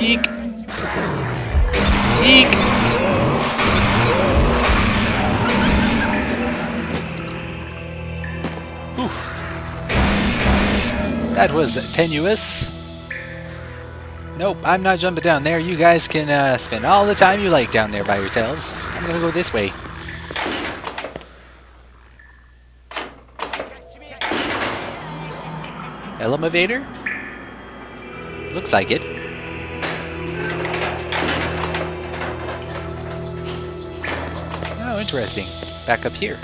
Eek! Eek! Whew. That was tenuous. Nope, I'm not jumping down there. You guys can uh, spend all the time you like down there by yourselves. I'm gonna go this way. Elevator? Looks like it. Interesting. Back up here.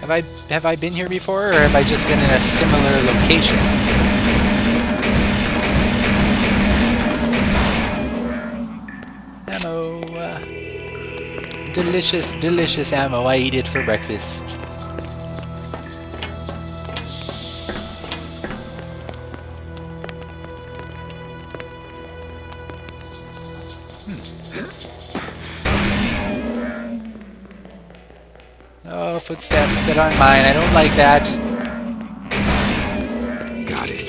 Have I have I been here before, or have I just been in a similar location? Ammo. Uh, delicious, delicious ammo. I eat it for breakfast. Oh, footsteps that aren't mine. I don't like that. Got it.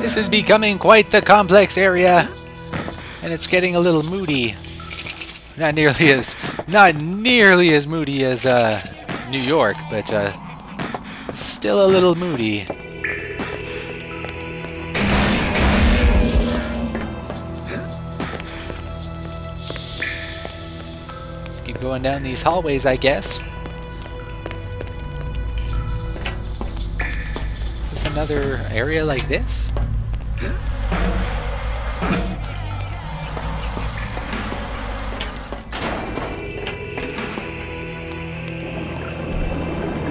This is becoming quite the complex area, and it's getting a little moody. Not nearly as not nearly as moody as uh, New York, but uh, still a little moody. Let's keep going down these hallways, I guess. Is this another area like this?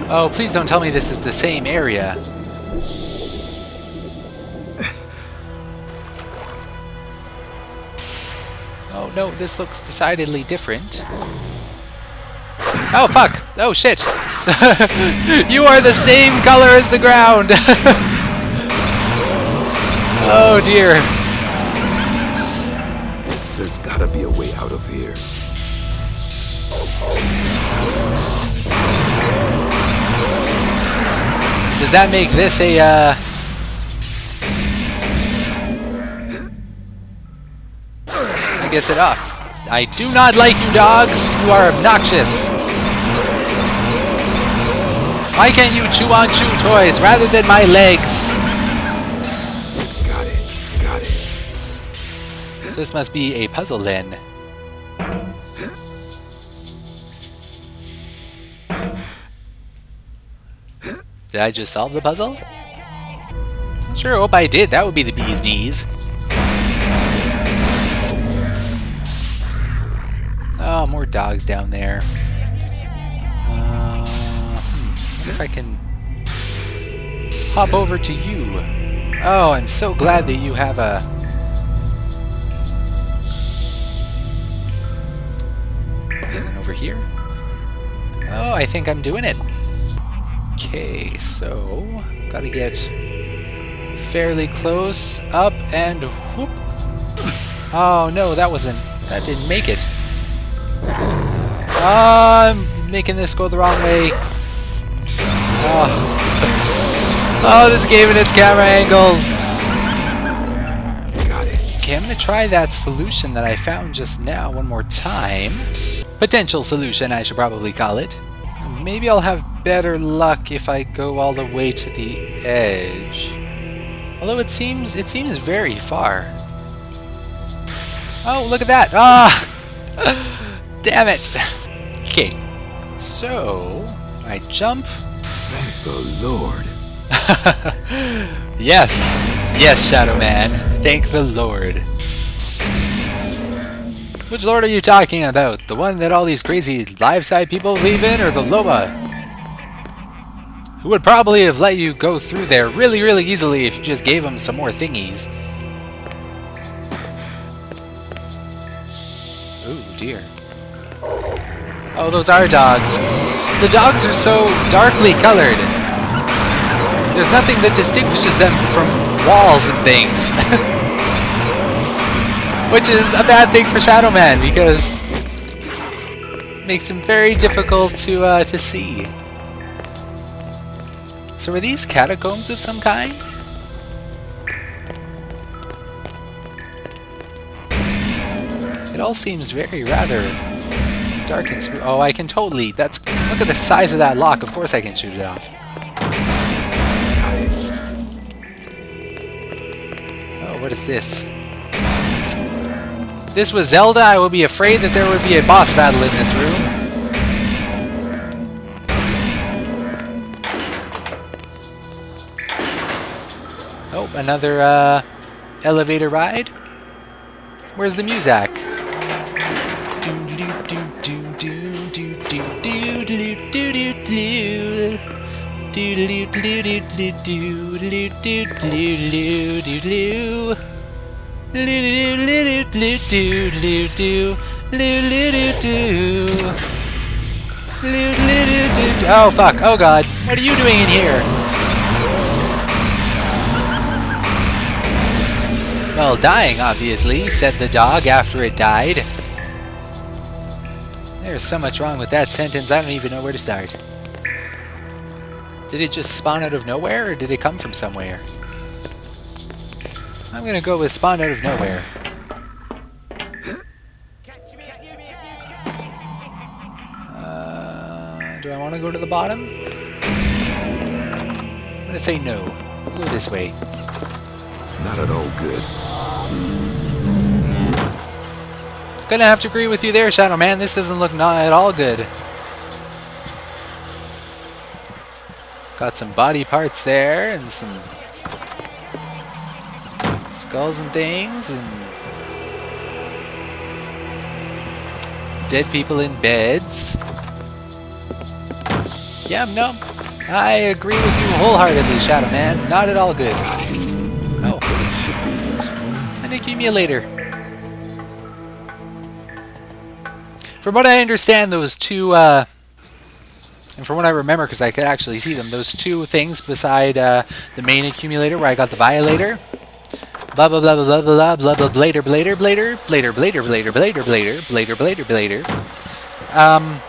Oh, please don't tell me this is the same area. Oh no, this looks decidedly different. Oh fuck! Oh shit! you are the same color as the ground! oh dear. There's gotta be a way out of here. Does that make this a, uh... I guess it off. I do not like you dogs! You are obnoxious! Why can't you chew on chew toys rather than my legs? Got it. Got it. So this must be a puzzle then. Did I just solve the puzzle? Sure hope I did. That would be the bee's knees. Oh, more dogs down there. Uh, hmm. If I can hop over to you? Oh, I'm so glad that you have a And over here. Oh, I think I'm doing it. Okay, so gotta get fairly close, up and whoop. Oh no, that wasn't, that didn't make it. I'm making this go the wrong way. Oh, oh this game and its camera angles. Okay, I'm gonna try that solution that I found just now one more time. Potential solution, I should probably call it. Maybe I'll have better luck if I go all the way to the edge. Although it seems it seems very far. Oh, look at that! Ah! Damn it! Okay, so I jump. Thank the Lord. yes, yes, Shadow Man. Thank the Lord. Which Lord are you talking about? The one that all these crazy Liveside people believe in, or the Loba? Who would probably have let you go through there really, really easily if you just gave him some more thingies. Ooh, dear. Oh, those are dogs. The dogs are so darkly colored. There's nothing that distinguishes them from walls and things. Which is a bad thing for Shadow Man because it makes him very difficult to uh, to see. So are these catacombs of some kind? It all seems very rather dark and smooth. Oh, I can totally. That's look at the size of that lock. Of course, I can shoot it off. Oh, what is this? This was Zelda, I would be afraid that there would be a boss battle in this room. Oh, another uh, elevator ride. Where's the music? Oh fuck, oh god, what are you doing in here? Well, dying, obviously, said the dog after it died. There's so much wrong with that sentence, I don't even know where to start. Did it just spawn out of nowhere, or did it come from somewhere? I'm gonna go with spawn out of nowhere. Uh, do I want to go to the bottom? I'm gonna say no. We'll go this way. Not at all good. Gonna have to agree with you there, Shadow Man. This doesn't look not at all good. Got some body parts there and some skulls and things and dead people in beds. Yeah, no. I agree with you wholeheartedly, Shadow Man. Not at all good. Oh. An accumulator. From what I understand, those two, uh, and from what I remember, because I could actually see them, those two things beside uh, the main accumulator where I got the Violator, blah blah blah blah blah blah blah blah blader blader blader blader blader blader blader blader blader blader blader. Um,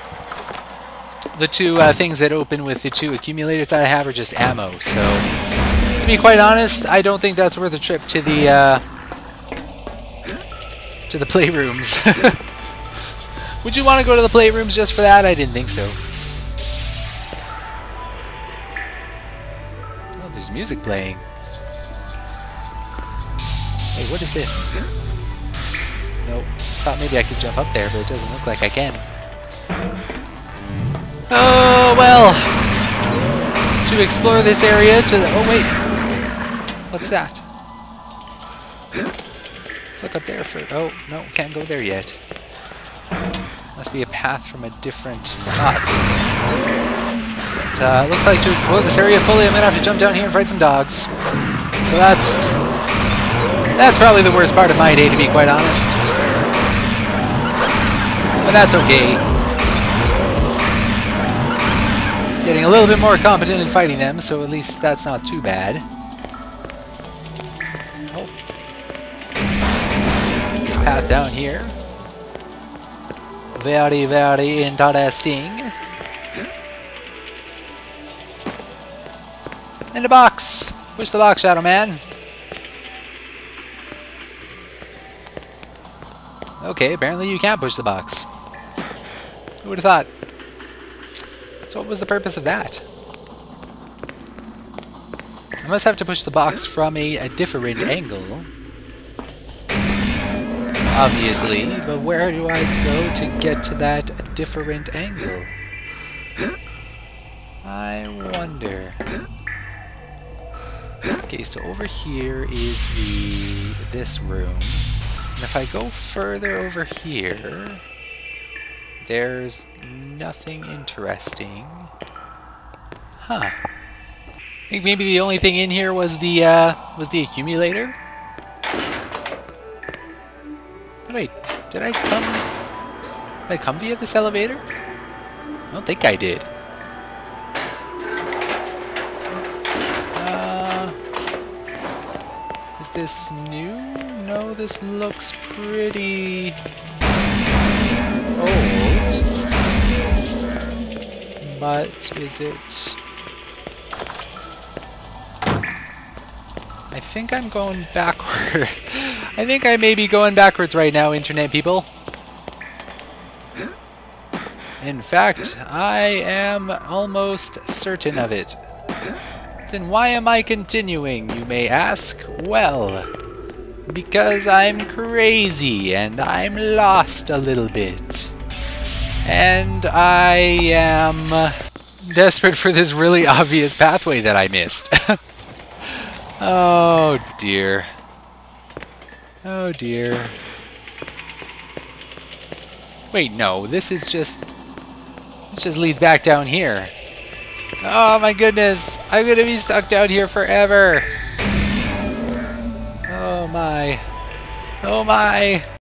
the two uh, things that open with the two accumulators I have are just ammo. So, to be quite honest, I don't think that's worth a trip to the uh, to the playrooms. Would you want to go to the playrooms just for that? I didn't think so. Oh, there's music playing. Hey, what is this? Nope. Thought maybe I could jump up there, but it doesn't look like I can. Oh, well. To explore this area to the... Oh, wait. What's that? Let's look up there for... Oh, no, can't go there yet. Must be a path from a different spot. But, uh, looks like to explore this area fully, I'm gonna have to jump down here and fight some dogs. So that's... That's probably the worst part of my day, to be quite honest. But that's okay. Getting a little bit more competent in fighting them, so at least that's not too bad. Oh. Path down here. Very, very interesting. In the box! Push the box, Shadow Man. Okay, apparently you can't push the box. Who would have thought? So what was the purpose of that? I must have to push the box from a, a different angle. Obviously, but where do I go to get to that different angle? I wonder. Okay, so over here is the this room. And if I go further over here, there's nothing interesting. Huh. I think maybe the only thing in here was the uh, was the accumulator. Wait, did I come? Did I come via this elevator? I don't think I did. Uh, is this new? No, this looks pretty old. But is it... I think I'm going backward. I think I may be going backwards right now, internet people. In fact, I am almost certain of it. Then why am I continuing, you may ask? Well, because I'm crazy and I'm lost a little bit. And I am desperate for this really obvious pathway that I missed. oh dear. Oh dear. Wait, no, this is just... This just leads back down here. Oh my goodness! I'm gonna be stuck down here forever! My. Oh my!